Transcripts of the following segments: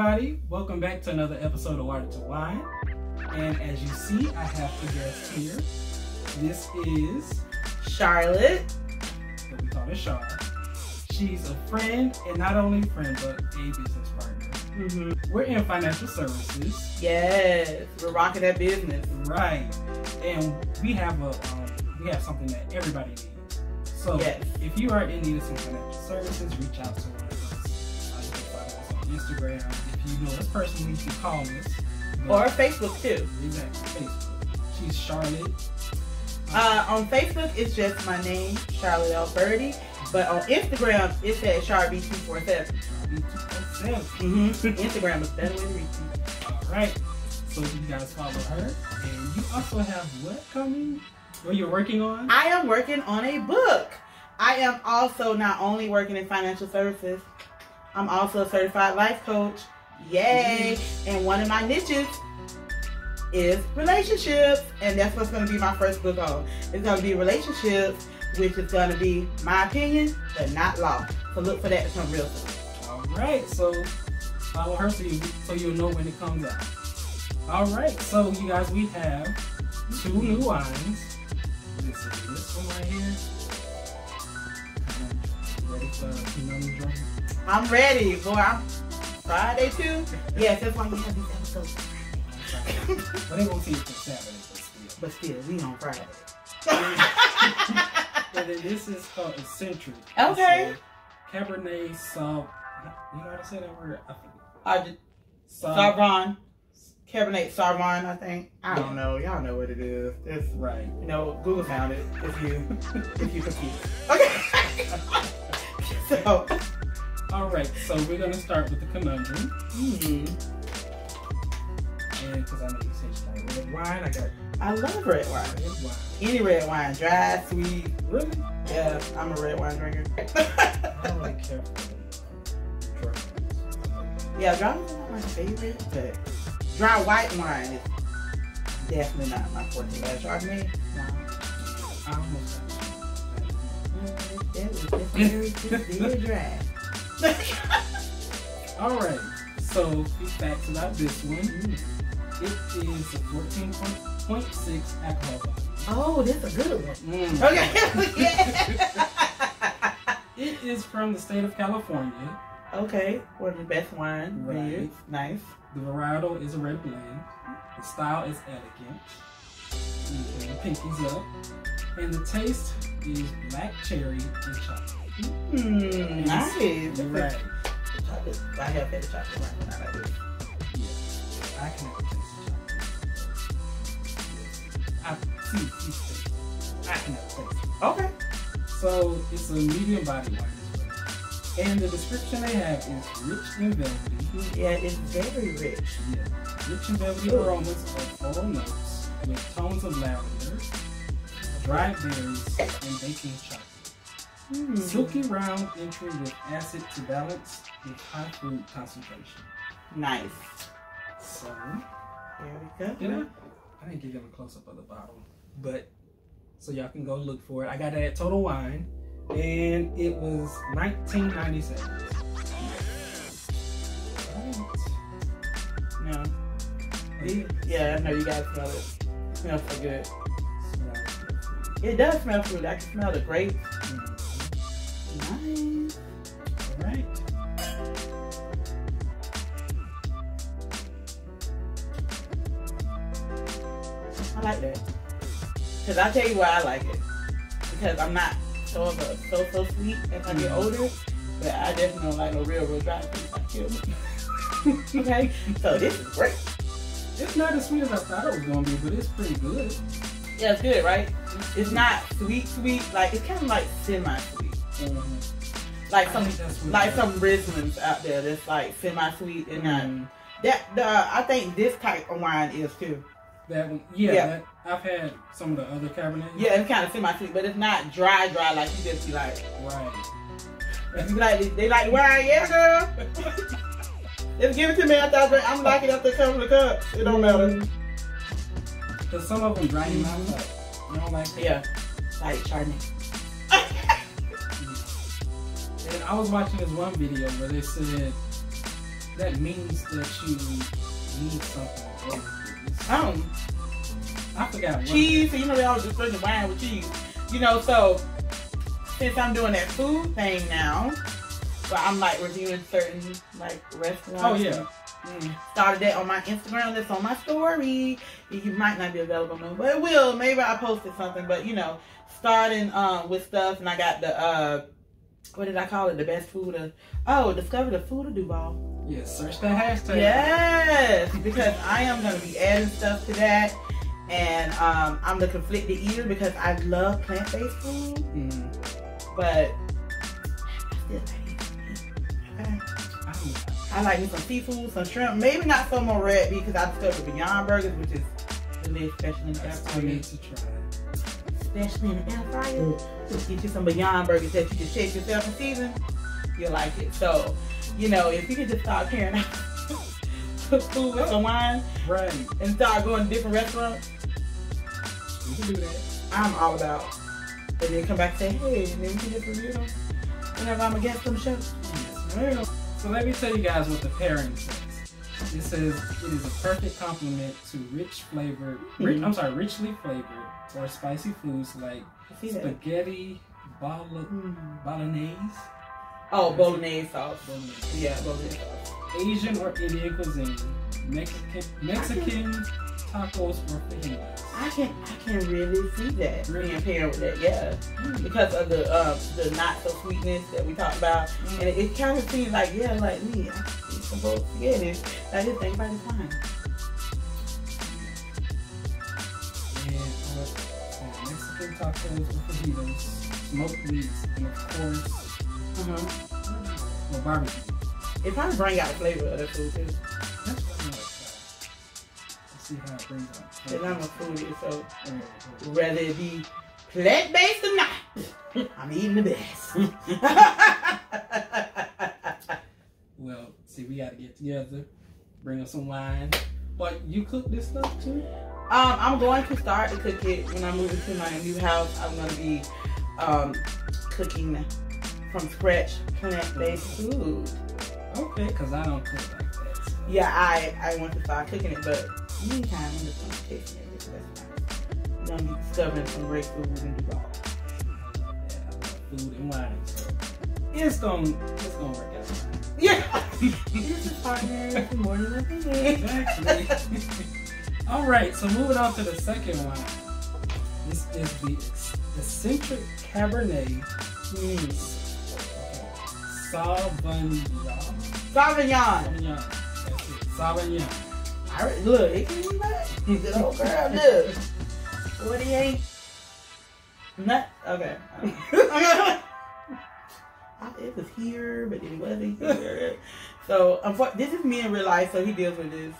everybody. Welcome back to another episode of Water to Wine. And as you see, I have a guest here. This is Charlotte. what we call her Char. She's a friend, and not only friend, but a business partner. Mm-hmm. We're in financial services, Yes, we're rocking that business. right? And we have a um, we have something that everybody needs. So Yes. if you are in need of some financial services, reach out to us. Uh, you can follow us on Instagram. If you know this person, you can call us. Or Facebook too. Exactly. Facebook. She's Charlotte. Uh, on Facebook, it's just my name, Charlotte Alberti. But on Instagram, it says CharB247. Mm-hmm. Instagram is better way to reach me. All right. So you guys follow her, and you also have what coming? What you're working on? I am working on a book. I am also not only working in financial services, I'm also a certified life coach. Yay! And one of my niches is relationships. And that's what's going to be my first book on. It's going to be relationships, which is going to be my opinion, but not law. So look for that to come real soon. All right. So follow her so you so you'll know when it comes out. All right. So you guys, we have two new wines. This is this one right here. Ready for Pinot Noir? I'm ready, boy. I'm Friday too. Yes, that's why you have these episodes. but they won't see it for Saturday, but But still, we on Friday. still. and then this is called Eccentric. Okay. A Cabernet Sauv. You know how to say that word? I forget. I just Sauv- Sauvignon, Cabernet Sauvignon, I think. I don't know. Y'all know what it is. It's Right. you know, Google found it if you if you confused. Okay. so, All right. So we're gonna start with the conundrum, hmm, and because I know you said you like red wine, I got I love red wine. red wine. Any red wine, dry, sweet. Really? Yeah, I'm a red wine drinker. I don't really care for dry yeah, dry wine is not my favorite, but dry white wine is definitely not my forte. Like Chardonnay, no. I almost got Mm, That was just very, just very dry. All right. So few facts about this one. It is a 14.6 alcohol. Oh, that's a good one. Mm. Okay. yeah. It is from the state of California. okay. One of the best wine Right. Nice. The varietal is a red blend. The style is elegant. Can pinkies up. And the taste is black cherry and chocolate. Hmm. Nice. Right. Chocolate. I have had chocolate wine. I like. Yeah. I can have a taste of chocolate. I see. I can have taste. Okay. So it's a medium body wine. And the description they have is rich and velvety. Yeah, it's very rich. Yeah. Rich and velvety aromas of floral notes with tones of lavender, dried berries, and baking chocolate. Hmm. Silky round entry with acid to balance with high fruit concentration. Nice. So, There we go. did I? I didn't give you a close up of the bottle, but so y'all can go look for it. I got it at Total Wine, and it was 1997. Right. No. Yeah, I know you guys smell it. It smells so good. It does smell fruit. I can smell the grapes. Nice. All right. I like that. Cause I tell you why I like it. Because I'm not so so so sweet as I get Mhm. older, but I definitely don't like no real real dry fruit. Like kill me. okay, so this is great. It's not as sweet as I thought it was gonna be, but it's pretty good. Yeah, it's good, right? It's not sweet sweet. Like it's kind of like semi sweet. Like some think that's what like some Rieslings out there that's like semi sweet and not Mm, that. The I think this type of wine is too. that one, yeah. Yeah. That, I've had some of the other Cabernet. Yeah, it's kind of semi sweet, but it's not dry dry like you just be like. Right. You like they like wine, yeah, girl. Just give it to me after I drink. I'm locking up the cup of the cup. It don't matter. Cause some of them dry your mouth up. You don't like that? Yeah, like Chardonnay. I was watching this one video where they said that means that you need something. to go with it. Um, I forgot. cheese. You know they always just drinking wine with cheese. You know, so since I'm doing that food thing now, but I'm like reviewing certain like restaurants. Oh yeah. Mm, started that on my Instagram. That's on my story. You might not be available no, but it will. Maybe I posted something, but you know, starting um with stuff, and I got the uh, what did I call it? The best food of oh, discover the food of Duval. Yes, Search that hashtag. Yes, because I am gonna be adding stuff to that, and um, I'm the conflicted eater because I love plant based food, Mm, but I still like. Okay. I'm, like me some seafood, some shrimp, maybe not so more red because I discovered Beyond Burgers, which is really special in the I air still fryer. need to try. Especially in the air fryer. Just get you some Beyond Burgers that you can shake yourself and season. You'll like it. So, you know, if you could just start carrying out food with some wine Right. and start going to different restaurants, We can do that. I'm all about. And then come back and say, hey, and then we can just review them whenever I'm against them show. Yes. So let me tell you guys what the pairing says. It says it is a perfect complement to rich flavored, rich, Mhm. I'm sorry, richly flavored or spicy foods like spaghetti, bolo- Mm. bolognese, Oh, bolognese sauce. bolognese, Yeah, bolognese sauce. Asian or Indian cuisine, Mexican, Mexican tacos or fajitas. I can I can really see that Really? being paired with that, yeah, because of the uh, the not so sweetness that we talked about, and it, it kind of seems like yeah, like me, I can eat some both spaghetti. I just think about it fine. And uh, Mexican tacos or fajitas, smoked meats, and of course, Uh-huh. or barbecue. It probably bring out the flavor of the food too. That's what I'm. Let's see how it brings out. Cause I'm a foodie, so Oh, whether it be plant based or not, I'm eating the best. Well, see, we gotta get together, bring us some wine. But you cook this stuff too? Um, I'm going to start to cook it when I move into my new house. I'm going to be um, cooking from scratch plant-based food. Okay, because I don't cook like that. So. Yeah, I I want to start cooking it, but meantime, I'm just going to taste it. That's. I'm going to be discovering some great food in Duval. I love that. Food and wine. So it's gonna, it's gonna work out. Yeah. this is partners more than. Exactly. All right, so moving on to the second one. This is the eccentric Cabernet Mm. Sauvignon. Sauvignon. Sauvignon. Sauvignon. I re- look, it can be bad. Good old girl, look. 48. Not, Okay. It was here, but it wasn't here. So, this is me in real life, so he deals with this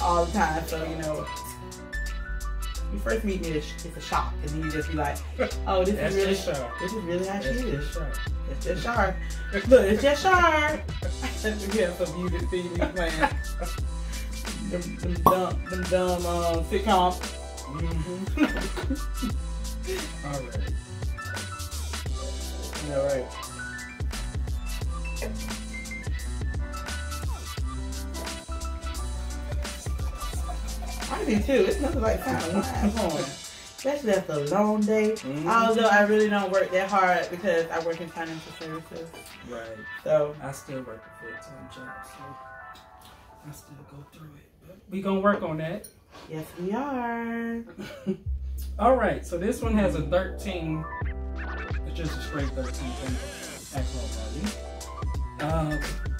all the time. So, you know, you first meet me, it's, it's a shock, and then you just be like, "Oh, this That's is really, sharp. this is really how she That's is. just. It's just sharp. Look, it's just sharp. we have some music theme we playing. them, them dumb, them dumb uh, sitcoms. Mm-hmm. All right. All right. I do too. It's nothing like kind of wine going. Especially after a long day. Mhm. Although I really don't work that hard because I work in financial services. Right. So I still work a full time job, so I still go through it. But we gonna work on that. yes, we are. All right. So this one has a 13. It's just a straight 13 alcohol value. Uh,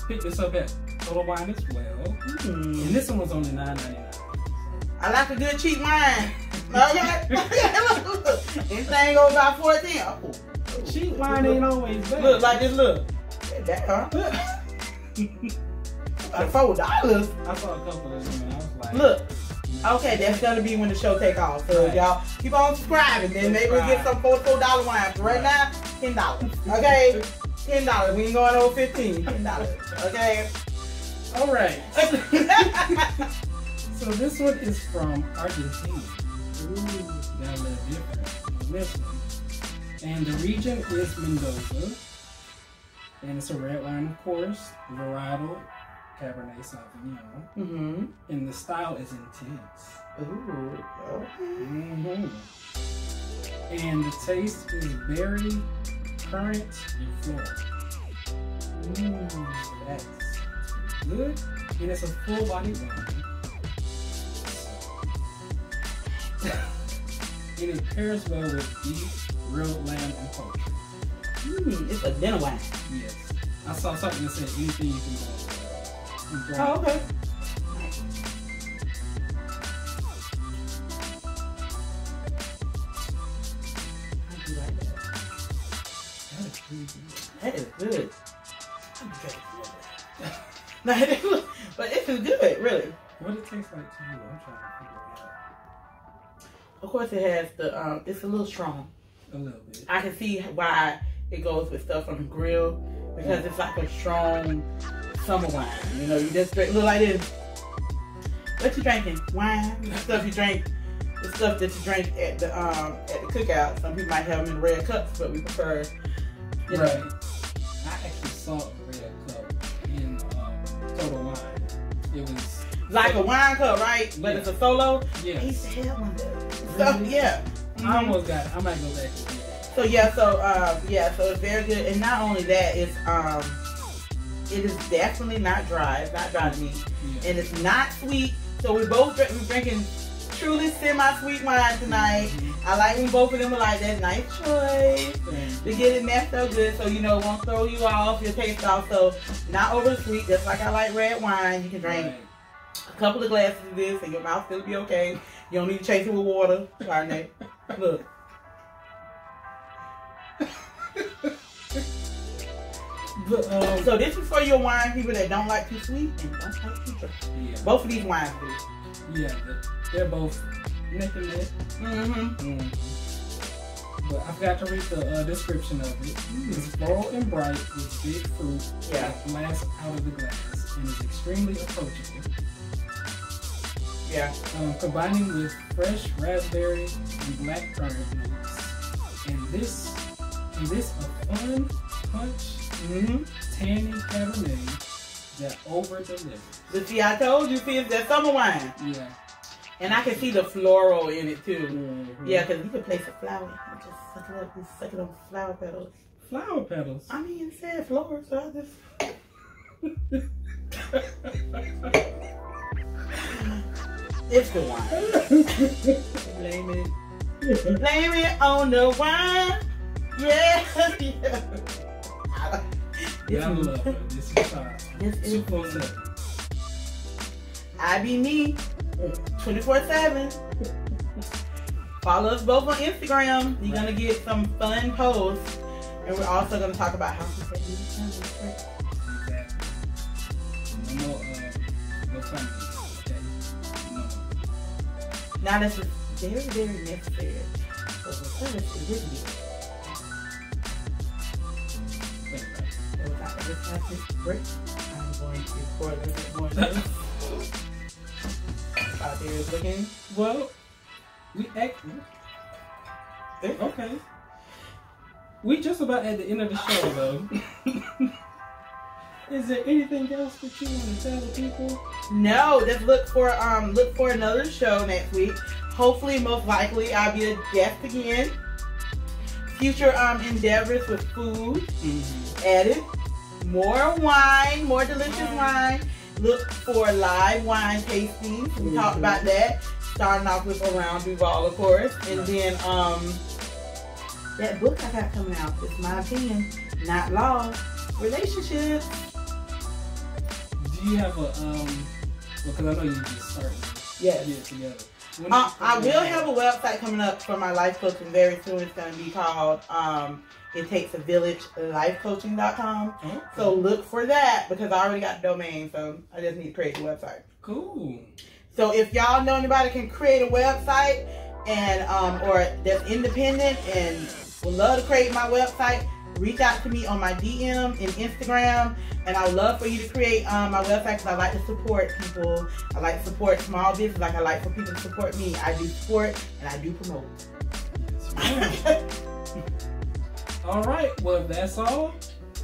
pick this up at Total Wine as well. Hmm. And this one was only 9.99. I like a good cheap wine. Okay. Anything over about 14. Oh, Cheap wine ain't always bad. Look like this. Look. That huh? Like four dollars. I saw a couple of them and I was like, Look. Okay, that's gonna be when the show take off. So Right. y'all keep on subscribing. Then maybe we'll get some four four dollar wine. But right now, ten dollars. Okay, ten dollars. We ain't going over fifteen. Ten dollars. Okay. All right. So this one is from Argentina. Ooh, got a little different this one. And the region is Mendoza. And it's a red wine, of course. Varietal Cabernet Sauvignon, Mm-hmm. and the style is intense. Ooh. Okay. hmm And the taste is very currant and floral. Mm. That's good. And it's a full body wine. and it pairs well with beef, grilled lamb, and poultry. Mm, it's a dinner wine. Yes. I saw something that said anything you can go. Oh, okay. more. No, it but is good, really. What it tastes like to you? I'm trying to figure it out. Of course, it has the. Um, it's a little strong. A little bit. I can see why it goes with stuff from the grill because it's like a strong summer wine. You know, you just drink look like this. What you drinking? Wine. The stuff you drink. The stuff that you drink at the um at the cookout. Some people might have them in red cups, but we prefer. You know, Right. I actually saw It was Like a wine cup, right? But Yeah. it's a solo. Yeah. used to have one of those. So yeah. I Mhm. almost got it. I might go back and get it. So yeah, so um, yeah, so it's very good, and not only that, it's um, it is definitely not dry. It's not dry to me, Yeah. and it's not sweet. So we both drink, we're drinking truly semi-sweet wine tonight. Mhm. I like when both of them are like that. Nice choice And- to get it messed up good, so you know it won't throw you off your taste off. So not over sweet, just like I like red wine. You can drink Right. a couple of glasses of this, and your mouth still be okay. You don't need to chase it with water. Chardonnay. Look. But, um, So this is for your wine people that don't like too sweet and don't like too dry. yeah. Both of these wines do. Yeah, they're both and neck. Mm-hmm. Mm. But I forgot to read the uh, description of it. It's floral and bright with big fruit Yeah. that blasts out of the glass and is extremely approachable. Yeah. Um, combining with fresh raspberry and black currant notes. And this, and this a fun punch, Mm-hmm. tangy Cabernet that over delivers. But see, I told you, see, it's that summer wine. Yeah. And I can see the floral in it too. Mhm. Yeah, because you can place a flower and just suck it up and suck it on flower petals. Flower petals. I mean, it said flower, so I just. It's the wine. Blame it. Blame it on the wine. Yeah. yeah. yeah, I love her. This is fine. This is Two four seven. I be me 24 7. Follow us both on Instagram. You're going to get some fun posts. And we're also going to talk about how to standards. Exactly. No more, uh, no funny. No. Now, this is very, very necessary. But it be. Wait, right. So without this break, I'm going to pour a little bit more is looking. Well, we act. Okay. We just about at the end of the show, though. Is there anything else that you want to tell the people? No, just look for um look for another show next week. Hopefully, most likely, I'll be a guest again. Future um endeavors with food added, more wine, more delicious wine. Look for live wine tastings. We talked about that. Starting off with around Duval, of course, and then um that book I got coming out. It's my opinion, not law. Relationships. Do you have a um? Because I know you just started. Yes. It together. Uh, I will have a website coming up for my life coaching very soon. It's going to be called um, It Takes a Village Lifecoaching.com. Okay. So look for that because I already got the domain, so I just need to create the website. cool. So if y'all know anybody can create a website and um, or that's independent and would love to create my website, reach out to me on my DM and Instagram. And I love for you to create um, my website because I like to support people. I like to support small business like I like for people to support me. I do support and I do promote. All right. Well, that's all,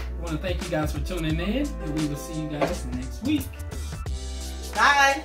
I want to thank you guys for tuning in, and we will see you guys next week. Bye.